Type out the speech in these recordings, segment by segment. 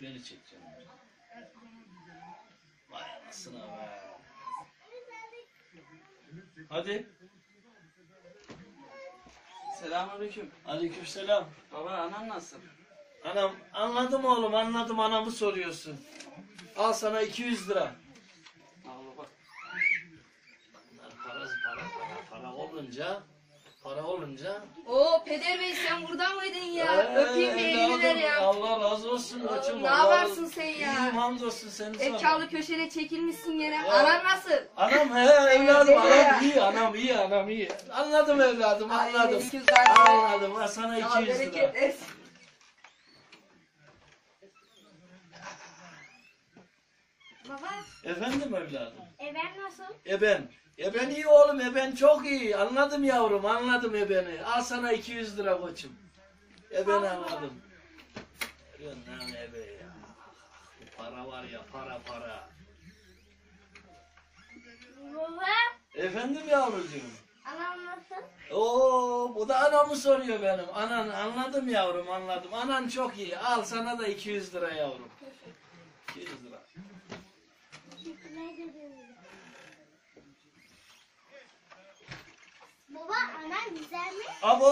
Beni çekeceğim. Vay anasına be. Hadi. Selamünaleyküm. Aleykümselam. Baba anan nasıl? Anam anladım oğlum anladım anamı soruyorsun. Al sana 200 lira. Al baba. Bunlar para para para para olunca para olunca Oo Peder Bey sen burada mıydın ya? Ee, Öpeyim ver evladım, ya. Allah razı olsun koçum. ne yaparsın sen ya? İyiyim hamdolsun seni sorma. Efkarlı köşede çekilmişsin gene. Ya. Anan nasıl? Anam he evladım anam ya. iyi anam iyi anam iyi. Anladım evladım Ay, anladım. tane. Anladım ha sana Allah 200 bereket lira. Baba, Efendim evladım. Eben nasıl? Eben. Eben iyi oğlum eben çok iyi. Anladım yavrum anladım ebeni. Al sana 200 lira koçum. Eben anladım. Lan ebe ya. Bu para var ya para para. Baba, Efendim yavrucuğum. anam nasıl? Oo, bu da anamı soruyor benim. Anan anladım yavrum anladım. Anan çok iyi. Al sana da 200 lira yavrum. 200 lira. Baba, anan güzel mi? Abo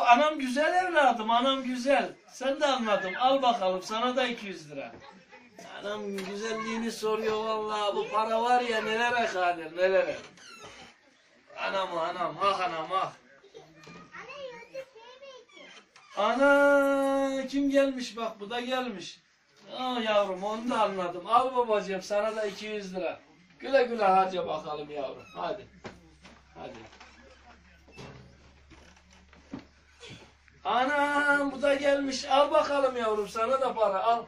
anam güzel evladım anam güzel. Sen de anladım. Al bakalım sana da 200 lira. Anam güzelliğini soruyor vallahi bu para var ya nelere kadir nelere. Anam anam ah anam ah. Bey'di. Ana kim gelmiş bak bu da gelmiş. Aa yavrum onu da anladım. Al babacığım sana da 200 lira. Güle güle harca bakalım yavrum. Hadi. Hadi. Anam bu da gelmiş. Al bakalım yavrum sana da para al.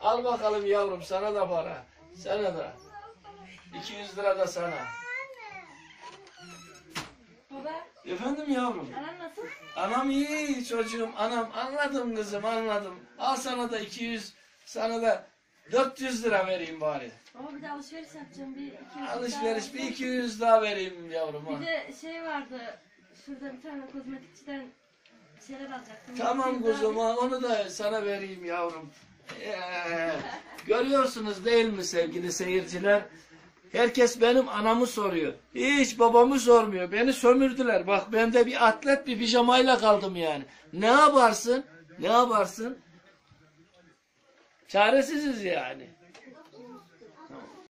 Al bakalım yavrum sana da para. Sana da. 200 lira da sana. Baba Efendim yavrum. anan nasıl? Anam iyi çocuğum anam anladım kızım anladım. Al sana da 200 sana da 400 lira vereyim bari. Baba bir de alışveriş yapacağım bir 200 Alışveriş bir 200 daha vereyim yavrum. Bir de şey vardı şurada bir tane kozmetikçiden bir şeyler alacaktım. Tamam Bir kuzum ha, onu da sana vereyim yavrum. Ee, görüyorsunuz değil mi sevgili seyirciler? Herkes benim anamı soruyor. Hiç babamı sormuyor. Beni sömürdüler. Bak ben de bir atlet bir pijamayla kaldım yani. Ne yaparsın? Ne yaparsın? Çaresiziz yani.